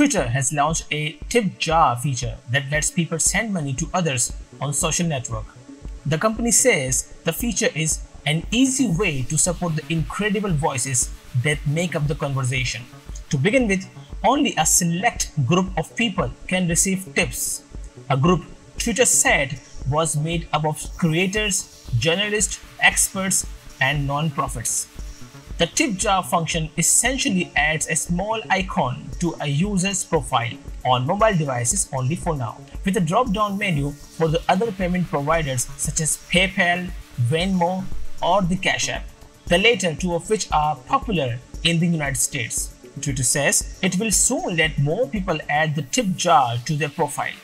Twitter has launched a tip jar feature that lets people send money to others on social network. The company says the feature is an easy way to support the incredible voices that make up the conversation. To begin with, only a select group of people can receive tips. A group Twitter said was made up of creators, journalists, experts, and non-profits. The tip jar function essentially adds a small icon to a user's profile on mobile devices only for now, with a drop-down menu for the other payment providers such as PayPal, Venmo, or the Cash App, the latter two of which are popular in the United States. Twitter says it will soon let more people add the tip jar to their profile.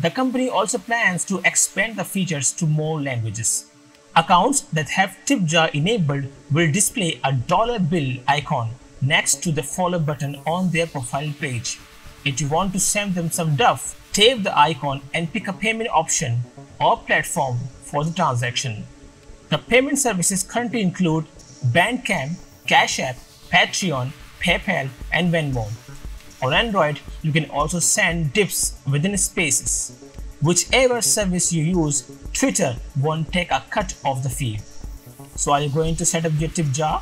The company also plans to expand the features to more languages. Accounts that have TipJar enabled will display a dollar bill icon next to the follow button on their profile page. If you want to send them some duff, tap the icon and pick a payment option or platform for the transaction. The payment services currently include Bandcamp, Cash App, Patreon, PayPal, and Venmo. On Android, you can also send dips within spaces. Whichever service you use, Twitter won't take a cut of the fee. So are you going to set up your tip jar?